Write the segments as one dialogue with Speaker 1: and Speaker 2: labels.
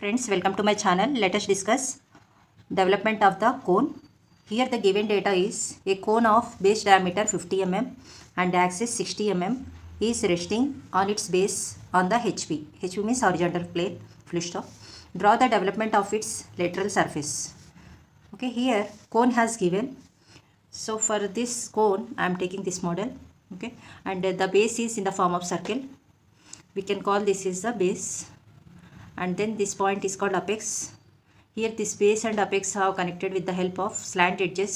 Speaker 1: Friends, welcome to my channel. Let us discuss development of the cone. Here the given data is a cone of base diameter 50 mm and axis 60 mm is resting on its base on the HP. HP means horizontal plane, flush stop. Draw the development of its lateral surface. Okay, here cone has given. So for this cone, I am taking this model. Okay, and the base is in the form of circle. We can call this is the base and then this point is called apex. Here this base and apex are connected with the help of slant edges.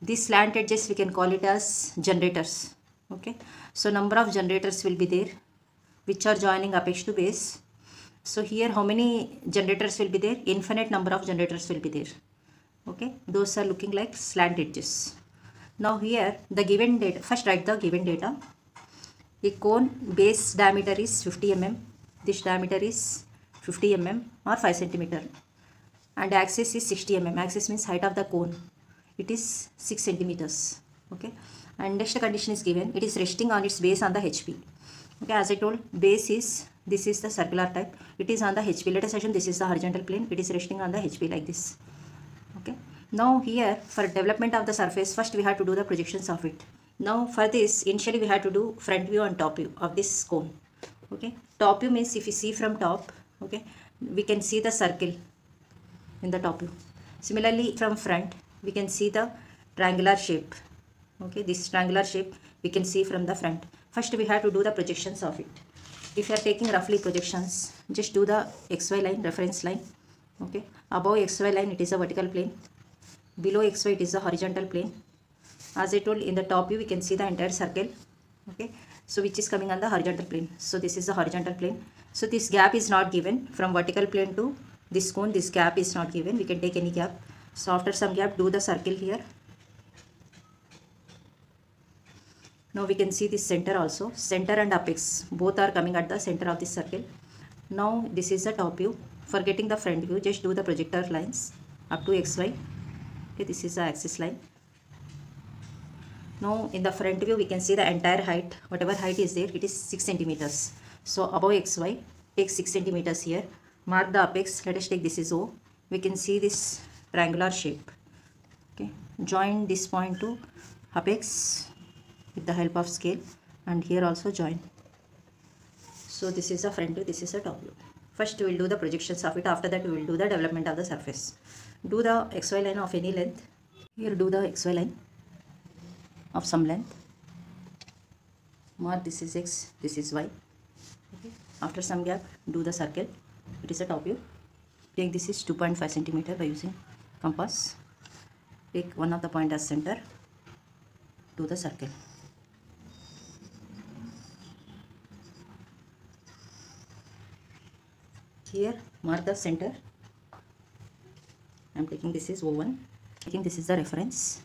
Speaker 1: These slant edges we can call it as generators. Okay. So number of generators will be there which are joining apex to base. So here how many generators will be there? Infinite number of generators will be there. Okay. Those are looking like slant edges. Now here the given data first write the given data. A cone base diameter is 50 mm this diameter is 50 mm or 5 centimeter. And axis is 60 mm axis means height of the cone. It is 6 centimeters. Okay? And next condition is given. It is resting on its base on the hp okay? As i told base is this is the circular type. It is on the hp let us assume this is the horizontal plane. It is resting on the hp like this. Okay? Now here for development of the surface first we have to do the projections of it. Now for this initially we have to do front view and top view of this cone. Okay? Top view means if you see from top okay? We can see the circle in the top view. Similarly from front we can see the triangular shape. Okay? This triangular shape we can see from the front. First we have to do the projections of it. If you are taking roughly projections just do the xy line reference line. Okay? Above xy line it is a vertical plane. Below xy it is a horizontal plane. As i told in the top view we can see the entire circle. Okay so which is coming on the horizontal plane. So this is the horizontal plane. So this gap is not given from vertical plane to this cone this gap is not given. We can take any gap. So after some gap do the circle here. Now we can see this center also. Center and apex both are coming at the center of this circle. Now this is the top view. For getting the front view just do the projector lines up to xy okay this is the axis line now in the front view we can see the entire height. Whatever height is there it is 6 centimeters. So above xy take 6 centimeters here. Mark the apex. Let us take this is o. We can see this triangular shape. Okay. Join this point to apex with the help of scale. And here also join. So this is the front view. This is the top view. First we will do the projections of it. After that we will do the development of the surface. Do the xy line of any length. Here do the xy line of some length. Mark this is x this is y. Okay. After some gap do the circle. It is a top view. Take this is 2.5 centimeter by using compass. Take one of the point as center. Do the circle. Here mark the center. I am taking this is O1 taking this is the reference.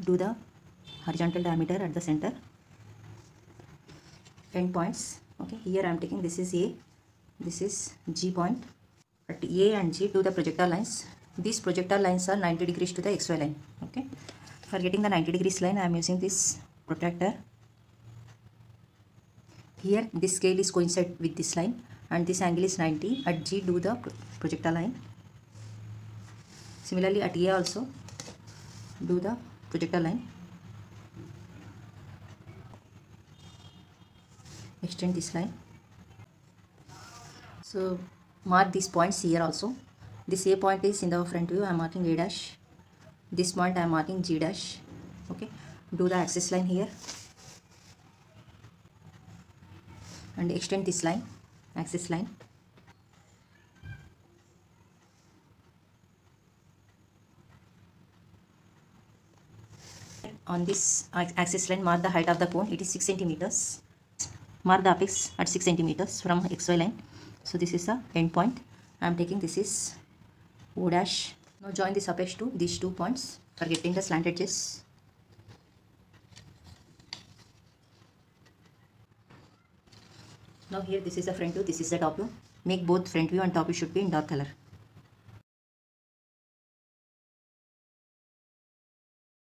Speaker 1: Do the horizontal diameter at the center. End points. Okay here I am taking this is A this is G point at A and G do the projectile lines. These projectile lines are 90 degrees to the XY line. Okay for getting the 90 degrees line I am using this protractor here this scale is coincide with this line and this angle is 90 at G do the projectile line. Similarly at A also do the projectile line extend this line. So mark these points here also. This a point is in the front view i am marking a dash. This point i am marking g dash. Okay do the axis line here. And extend this line axis line. On this axis line mark the height of the cone. It is 6 centimeters mark the apex at 6 centimeters from xy line. So this is the end point. I am taking this is o dash now join this apex to these two points for getting the slant edges. Now here this is the front view this is the top view. Make both front view and top view should be in dark color.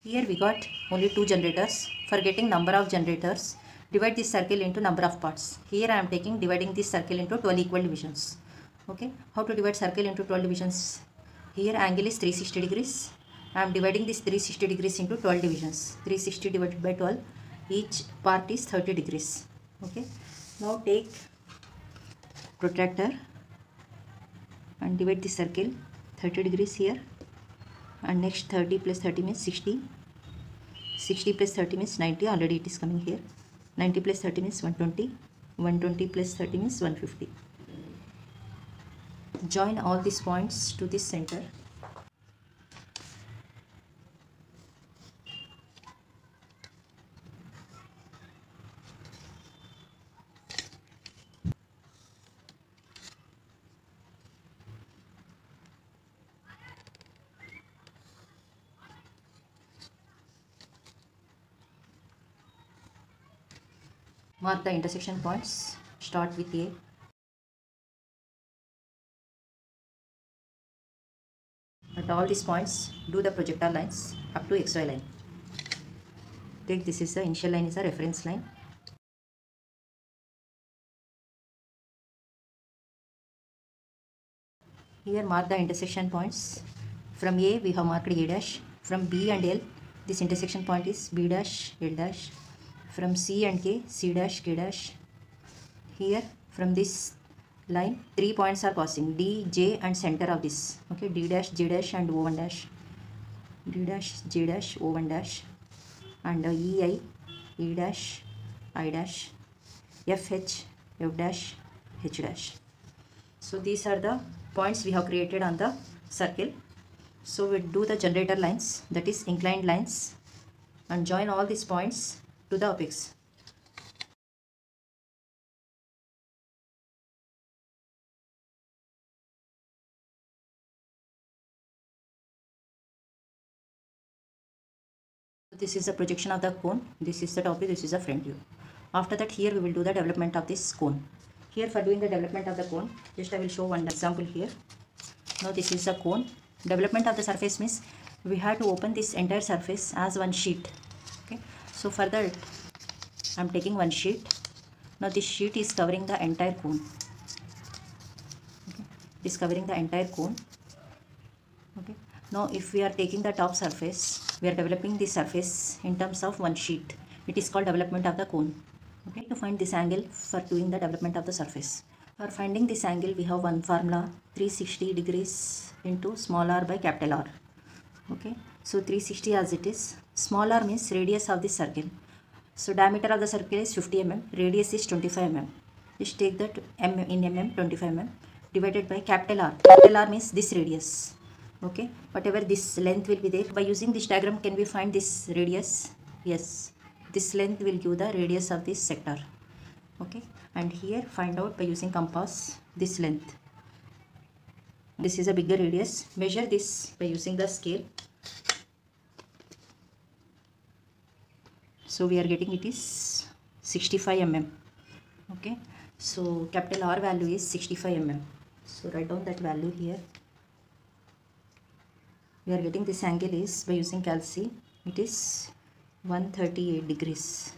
Speaker 1: Here we got only two generators. For getting number of generators divide this circle into number of parts. Here i am taking dividing this circle into 12 equal divisions. Okay? How to divide circle into 12 divisions? Here angle is 360 degrees. I am dividing this 360 degrees into 12 divisions. 360 divided by 12 each part is 30 degrees. Okay? Now take protractor and divide the circle. 30 degrees here. And next 30 plus 30 means 60 60 plus 30 means 90 already it is coming here 90 plus 30 means 120 120 plus 30 means 150 join all these points to this center mark the intersection points start with a At all these points, do the projectile lines up to XY line. Take this is the initial line is a reference line. Here mark the intersection points. From A we have marked A dash. From B and L this intersection point is B dash L dash. From C and K C dash K dash. Here from this line three points are passing d j and center of this. Okay d dash j dash and o1 dash. D dash j dash o1 dash. And uh, ei e dash i dash. Fh f dash h dash. So these are the points we have created on the circle. So we do the generator lines that is inclined lines and join all these points to the this is the projection of the cone. This is the top view this is the front view. After that here we will do the development of this cone. Here for doing the development of the cone just i will show one example here. Now this is the cone. Development of the surface means we have to open this entire surface as one sheet so for that i'm taking one sheet. Now this sheet is covering the entire cone. Okay? This covering the entire cone. Okay? Now if we are taking the top surface we are developing the surface in terms of one sheet. It is called development of the cone. Okay? To find this angle for doing the development of the surface. For finding this angle we have one formula 360 degrees into small r by capital R. Okay? So 360 as it is small r means radius of this circle. So diameter of the circle is 50 mm radius is 25 mm. Just take that m in mm 25 mm divided by capital R. Capital R means this radius. Okay? Whatever this length will be there. By using this diagram can we find this radius? Yes. This length will give the radius of this sector. Okay? And here find out by using compass this length. This is a bigger radius. Measure this by using the scale so we are getting it is 65 mm okay? So capital R value is 65 mm so write down that value here. We are getting this angle is by using calci. It is 138 degrees.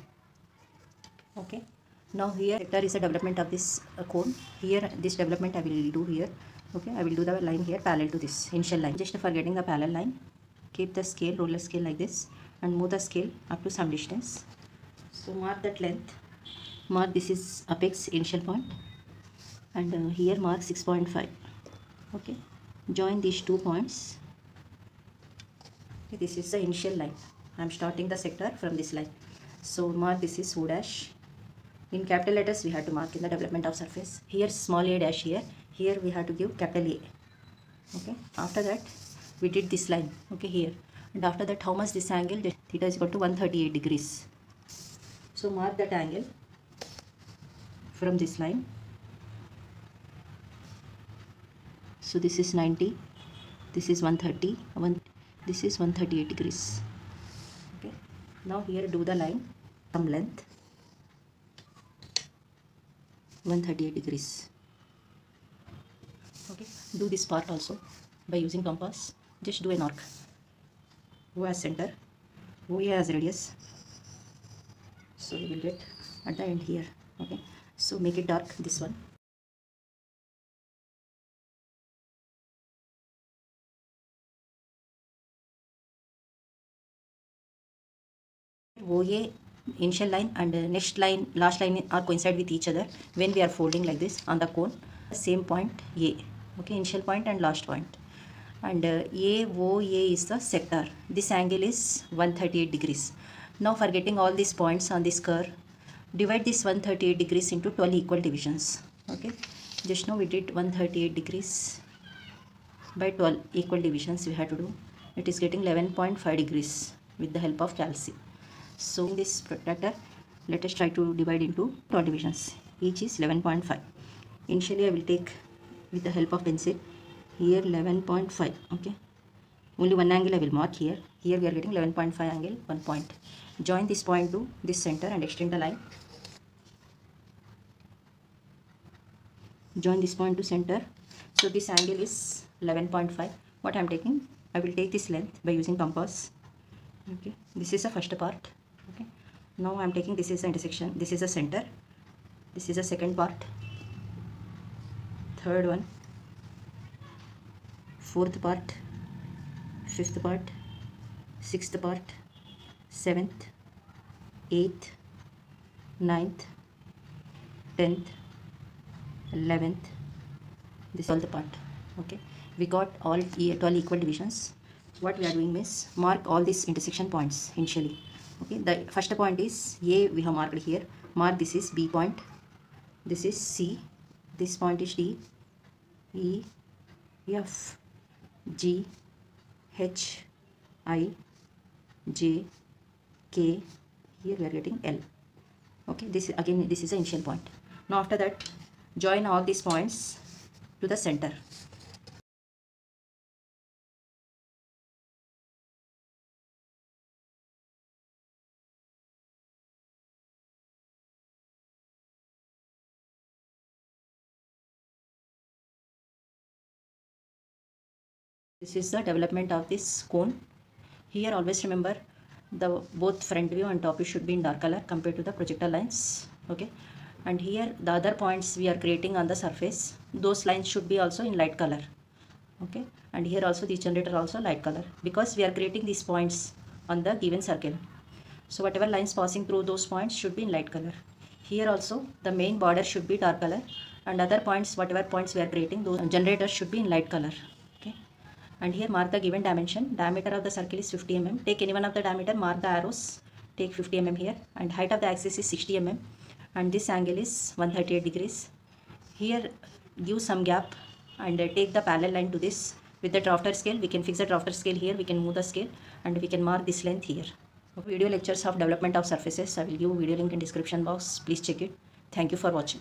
Speaker 1: Okay? Now here there is a development of this uh, cone. Here this development I will do here. Okay? I will do the line here parallel to this initial line. Just for getting the parallel line. Keep the scale roller scale like this and move the scale up to some distance. So mark that length. Mark this is apex initial point. And uh, here mark 6.5 okay? Join these two points. Okay, this is the initial line. I am starting the sector from this line. So mark this is O dash. In capital letters we have to mark in the development of surface. Here small a dash here. Here we have to give capital A. Okay? After that we did this line. Okay here and after that how much this angle? Theta is equal to 138 degrees. So mark that angle from this line. So this is 90 this is 130 one this is 138 degrees. Okay. Now here do the line some length. 138 degrees. Okay. Do this part also by using compass. Just do an arc who has center who here has radius so we will get at the end here okay so make it dark this one OA initial line and uh, next line last line are coincide with each other when we are folding like this on the cone same point A okay initial point and last point and uh, AOA is the sector. This angle is 138 degrees. Now for getting all these points on this curve divide this 138 degrees into 12 equal divisions. Okay? Just now we did 138 degrees by 12 equal divisions we had to do. It is getting 11.5 degrees with the help of calci. So this protractor let us try to divide into 12 divisions. Each is 11.5 initially i will take with the help of pencil here 11.5 okay? Only one angle i will mark here. Here we are getting 11.5 angle one point. Join this point to this center and extend the line. Join this point to center. So this angle is 11.5 what i'm taking? I will take this length by using compass. Okay? This is the first part okay? Now i'm taking this is the intersection this is the center. This is the second part. Third one fourth part fifth part sixth part seventh eighth ninth tenth 11th this is all the part okay? We got all e- 12 equal divisions. What we are doing is mark all these intersection points initially okay? The first point is a we have marked here. Mark this is b point. This is c. This point is d. E f g h i j k here we are getting l. Okay this is again this is the initial point. Now after that join all these points to the center this is the development of this cone. Here always remember the both front view and top view should be in dark color compared to the projector lines okay? And here the other points we are creating on the surface those lines should be also in light color okay? And here also this generator also light color because we are creating these points on the given circle. So whatever lines passing through those points should be in light color. Here also the main border should be dark color and other points whatever points we are creating those generators should be in light color and here mark the given dimension. Diameter of the circle is 50 mm. Take any one of the diameter mark the arrows. Take 50 mm here. And height of the axis is 60 mm. And this angle is 138 degrees. Here give some gap and uh, take the parallel line to this. With the drafter scale we can fix the drafter scale here. We can move the scale and we can mark this length here. Video lectures of development of surfaces. I will give video link in description box. Please check it. Thank you for watching